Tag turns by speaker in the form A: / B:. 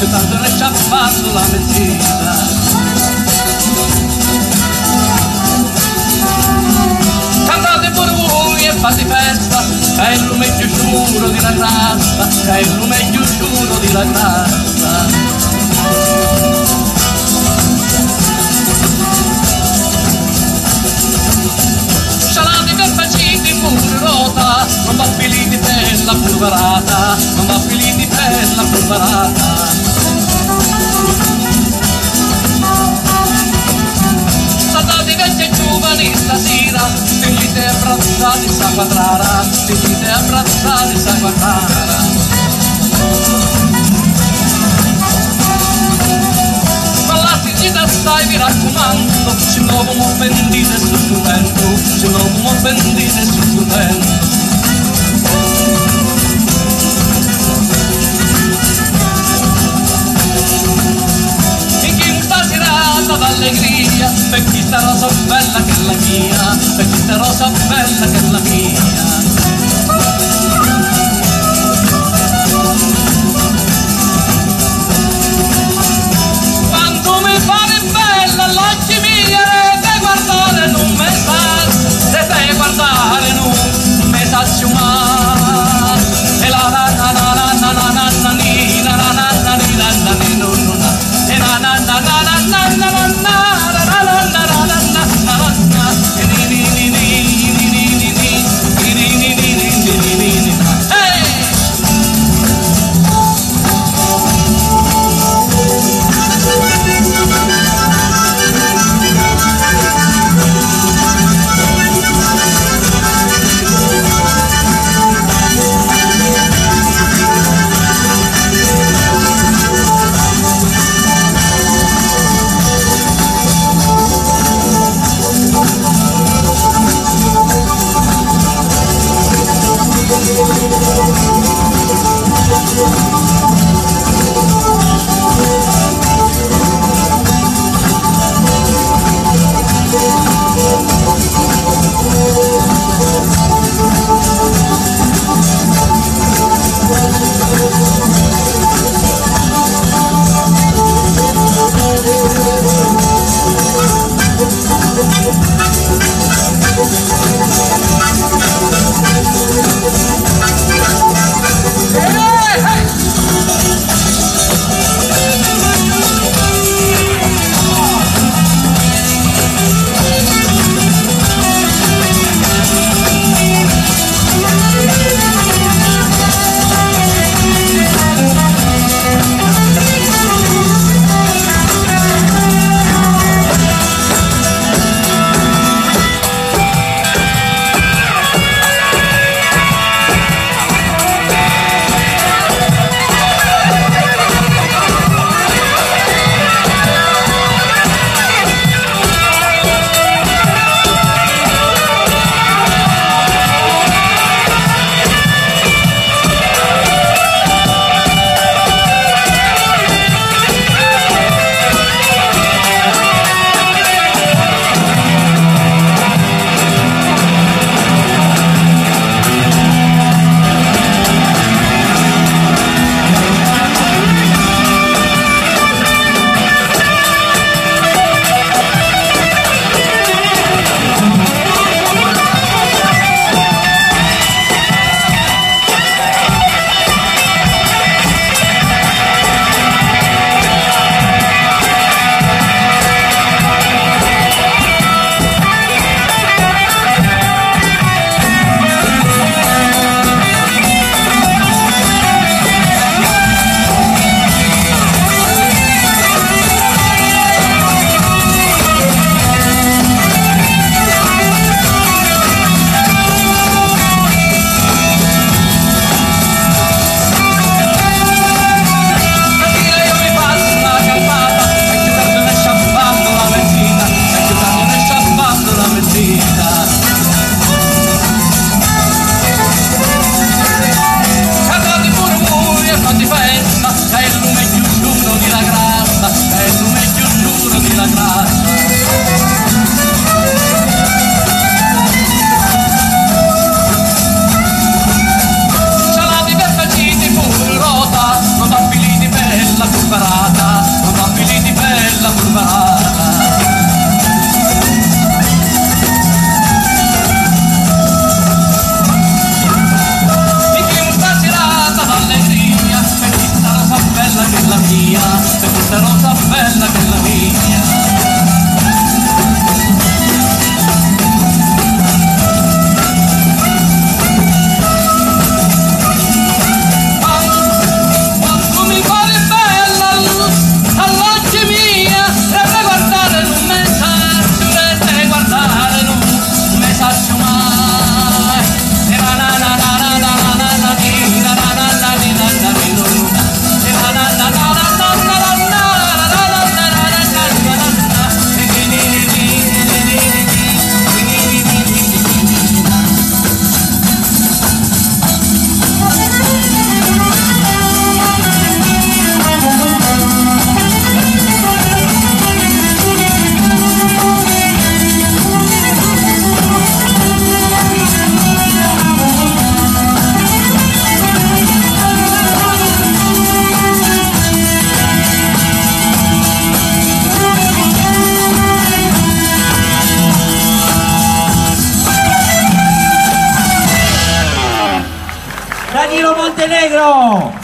A: che tanto lei ci ha fatto la mentita cantate pure voi e fate festa è il lume più sciuro di la grassa è il lume più sciuro di la grassa non va finire di la polverata, non va finire di la polverata. quadrara, ti dite abbracciare, sai quadrara. Parlateci da stai, mi raccomando, ci muovono pendite sul tuo vento, ci muovono pendite sul tuo vento. Serata d'allegria, per questa rosa bella che è la mia, per questa rosa bella che è la mia. Bravo!